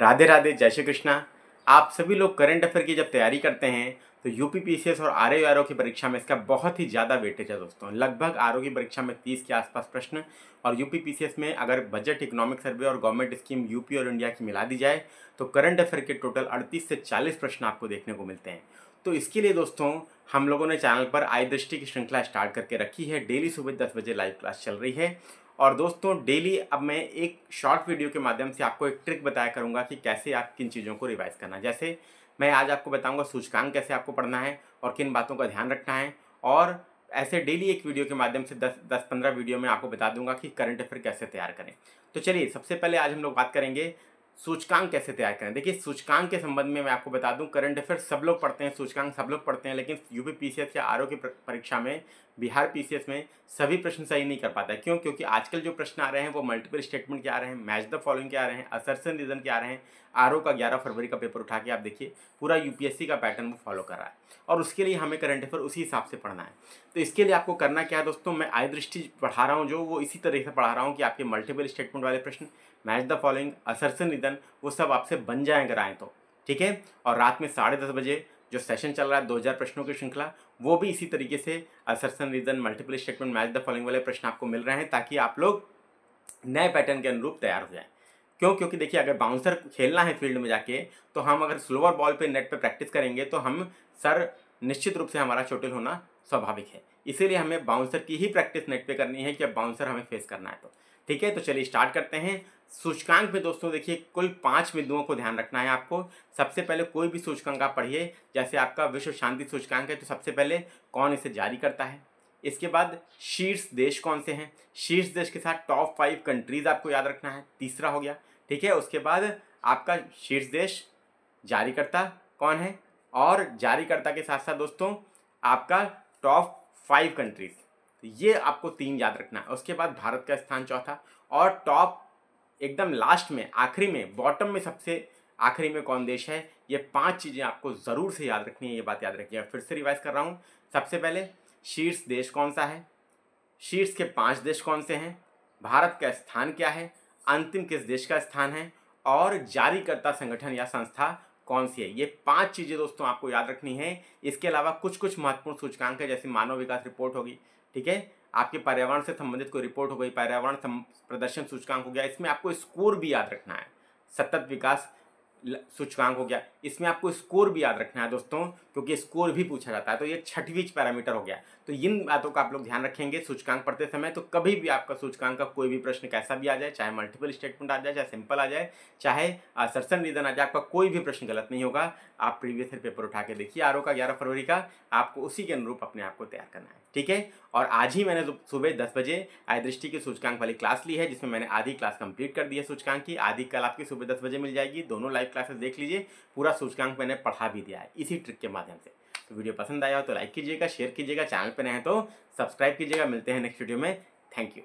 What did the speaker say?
राधे राधे, जय श्री कृष्णा। आप सभी लोग करंट अफेयर की जब तैयारी करते हैं तो यू पी पी और आर ए आर ओ की परीक्षा में इसका बहुत ही ज़्यादा वेटेज है दोस्तों। लगभग आरओ की परीक्षा में तीस के आसपास प्रश्न और यूपी पी में अगर बजट इकोनॉमिक सर्वे और गवर्नमेंट स्कीम यूपी और इंडिया की मिला दी जाए तो करंट अफेयर के टोटल अड़तीस से चालीस प्रश्न आपको देखने को मिलते हैं। तो इसके लिए दोस्तों, हम लोगों ने चैनल पर आई दृष्टि की श्रृंखला स्टार्ट करके रखी है। डेली सुबह दस बजे लाइव क्लास चल रही है। और दोस्तों डेली अब मैं एक शॉर्ट वीडियो के माध्यम से आपको एक ट्रिक बताया करूँगा कि कैसे आप किन चीज़ों को रिवाइज करना जैसे मैं आज आपको बताऊँगा सूचकांक कैसे आपको पढ़ना है और किन बातों का ध्यान रखना है। और ऐसे डेली एक वीडियो के माध्यम से दस दस पंद्रह वीडियो में आपको बता दूँगा कि करंट अफेयर कैसे तैयार करें। तो चलिए, सबसे पहले आज हम लोग बात करेंगे सूचकांक कैसे तैयार करें? देखिए, सूचकांक के संबंध में मैं आपको बता दूँ, करंट अफेयर सब लोग पढ़ते हैं, सूचकांक सब लोग पढ़ते हैं, लेकिन यूपी पीसीएस या आर की परीक्षा में, बिहार पीसीएस में सभी प्रश्न सही नहीं कर पाता क्यों? क्योंकि आजकल जो प्रश्न आ रहे हैं, वो मल्टीपल स्टेटमेंट के आ रहे हैं मैच द फॉलोइंग के आ रहे हैं असरसन रीजन के आ रहे हैं। आरओ का ग्यारह फरवरी का पेपर उठा के आप देखिए, पूरा यूपीएससी का पैटर्न वो फॉलो कर रहा है। और उसके लिए हमें करंट अफेयर उसी हिसाब से पढ़ना है। तो इसके लिए आपको करना क्या है दोस्तों? मैं आई दृष्टि पढ़ा रहा हूँ जो, वो इसी तरीके से पढ़ा रहा हूँ कि आपके मल्टीपल स्टेटमेंट वाले प्रश्न मैच द फॉलोइंग असरसन निधन वो सब आपसे बन जाए अगर आए तो। ठीक है? और रात में साढ़े दस बजे जो सेशन चल रहा है, दो हज़ार प्रश्नों की श्रृंखला, वो भी इसी तरीके से assertion reason multiple statement match the following वाले प्रश्न आपको मिल रहे हैं ताकि आप लोग नए पैटर्न के अनुरूप तैयार हो जाएँ। क्यों? क्योंकि देखिए, अगर बाउंसर खेलना है फ़ील्ड में जाके तो हम अगर स्लोअर बॉल पे नेट पे प्रैक्टिस करेंगे तो हम सर निश्चित रूप से हमारा चोटिल होना स्वाभाविक है। इसीलिए हमें बाउंसर की ही प्रैक्टिस नेट पे करनी है कि अब बाउंसर हमें फेस करना है तो। ठीक है? तो चलिए स्टार्ट करते हैं। सूचकांक में दोस्तों देखिए, कुल पाँच बिंदुओं को ध्यान रखना है आपको। सबसे पहले कोई भी सूचकांक आप पढ़िए, जैसे आपका विश्व शांति सूचकांक है तो सबसे पहले कौन इसे जारी करता है? इसके बाद शीर्ष देश कौन से हैं? शीर्ष देश के साथ टॉप फाइव कंट्रीज़ आपको याद रखना है। तीसरा हो गया। ठीक है? उसके बाद आपका शीर्ष देश जारीकर्ता कौन है? और जारीकर्ता के साथ साथ दोस्तों आपका टॉप फाइव कंट्रीज़ तो ये आपको तीन याद रखना है। उसके बाद भारत का स्थान चौथा और टॉप एकदम लास्ट में, आखिरी में बॉटम में सबसे आखिरी में कौन देश है? ये पाँच चीज़ें आपको ज़रूर से याद रखनी है, ये बात याद रखिए। फिर से रिवाइज कर रहा हूँ। सबसे पहले शीर्ष देश कौन सा है? शीर्ष के पाँच देश कौन से हैं? भारत का स्थान क्या है? अंतिम किस देश का स्थान है? और जारीकर्ता संगठन या संस्था कौन सी है? ये पाँच चीज़ें दोस्तों आपको याद रखनी है। इसके अलावा कुछ कुछ महत्वपूर्ण सूचकांक है, जैसे मानव विकास रिपोर्ट होगी, ठीक है? आपके पर्यावरण से संबंधित कोई रिपोर्ट हो गई, पर्यावरण प्रदर्शन सूचकांक हो गया, इसमें आपको स्कोर भी याद रखना है। सतत विकास सूचकांक हो गया, इसमें आपको स्कोर भी याद रखना है दोस्तों। क्योंकि स्कोर भी पूछा जाता है तो ये छठवीं पैरामीटर हो गया। तो इन बातों का आप लोग ध्यान रखेंगे, सूचकांक पढ़ते समय। तो कभी भी आपका सूचकांक का कोई भी प्रश्न कैसा भी आ जाए, चाहे मल्टीपल स्टेटमेंट आ जाए, चाहे सिंपल आ जाए, चाहे सरसन रीजन आ जाए, आपका कोई भी प्रश्न गलत नहीं होगा। आप प्रीवियस ईयर पेपर उठा के देखिए, आर का ग्यारह फरवरी का, आपको उसी के अनुरूप अपने आप को तैयार करना है, ठीक है? और आज ही मैंने सुबह दस बजे आई दृष्टि की सूचकांक वाली क्लास ली है, जिसमें मैंने आधी क्लास कंप्लीट कर दी है सूचकांक की। आधी कल आपकी सुबह दस बजे मिल जाएगी, दोनों लाइव क्लासेस देख लीजिए, पूरा सूचकांक मैंने पढ़ा भी दिया है, इसी ट्रिक के माध्यम से। तो वीडियो पसंद आया हो तो लाइक कीजिएगा, शेयर कीजिएगा, चैनल पर नए हैं तो सब्सक्राइब कीजिएगा। मिलते हैं नेक्स्ट वीडियो में। Thank you.